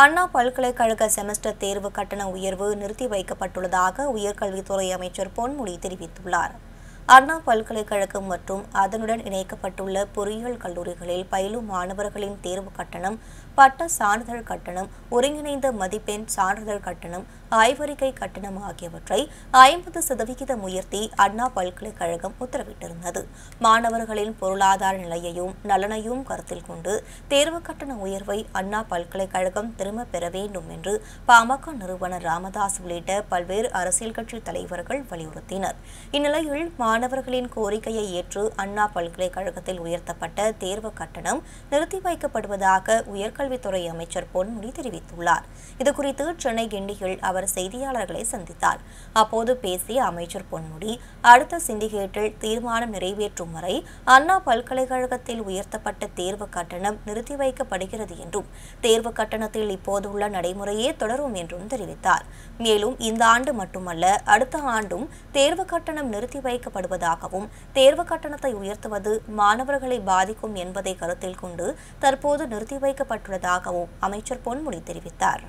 அண்ணா பல்கலைக்கழக செமஸ்டர் தேர்வு கட்டண உயர்வு நிறுத்தி வைக்கப்பட்டுள்ளதாக உயர்கல்வித்துறை அமைச்சர் பொன்முடி தெரிவித்துள்ளார். அண்ணா பல்கலைக்கழகம் மற்றும் அதனுடன் இணைக்கப்பட்டுள்ள பொறியியல் கல்லூரிகளில் பயிலும் மாணவர்களின் தேர்வு கட்டணம் பட்ட சான்றிதழ் கட்டணம் ஒருங்கிணைந்த மதிப்பெண் சான்றிதழ் கட்டணம் ஆய்வறிக்கை கட்டணம் ஆகியவற்றை ஐம்பது சதவிகிதம் உயர்த்தி அண்ணா பல்கலைக்கழகம் உத்தரவிட்டிருந்தது. மாணவர்களின் பொருளாதார நிலையையும் நலனையும் கருத்தில் கொண்டு தேர்வு கட்டண உயர்வை அண்ணா பல்கலைக்கழகம் திரும்பப் பெற வேண்டும் என்று பாமக நிறுவனர் ராமதாஸ் உள்ளிட்ட பல்வேறு அரசியல் கட்சி தலைவர்கள் வலியுறுத்தினர். இந்நிலையில் மாணவர்களின் கோரிக்கையை ஏற்று அண்ணா பல்கலைக்கழகத்தில் உயர்த்தப்பட்ட தேர்வு கட்டணம் நிறுத்தி வைக்கப்படுவதாக உயர்கல்வித்துறை அமைச்சர் பொன்முடி தெரிவித்துள்ளார். இதுகுறித்து சென்னை கிண்டியில் அவர் செய்தியாளர்களை சந்தித்தார். அப்போது பேசிய அமைச்சர் பொன்முடி அடுத்த சிண்டிகேட்டில் தீர்மானம் நிறைவேற்றும் வரை அண்ணா பல்கலைக்கழகத்தில் உயர்த்தப்பட்ட தேர்வு கட்டணம் நிறுத்தி வைக்கப்படுகிறது என்றும் தேர்வு கட்டணத்தில் இப்போதுள்ள நடைமுறையே தொடரும் என்றும் தெரிவித்தார். மேலும் இந்த ஆண்டு மட்டுமல்ல அடுத்த ஆண்டும் தேர்வு கட்டணம் நிறுத்தி வைக்கப்படுவதாகவும் தேர்வு கட்டணத்தை உயர்த்துவது மாணவர்களை பாதிக்கும் என்பதை கருத்தில் கொண்டு தற்போது நிறுத்தி வைக்கப்பட்டுள்ளதாகவும் அமைச்சர் பொன்முடி தெரிவித்தார்.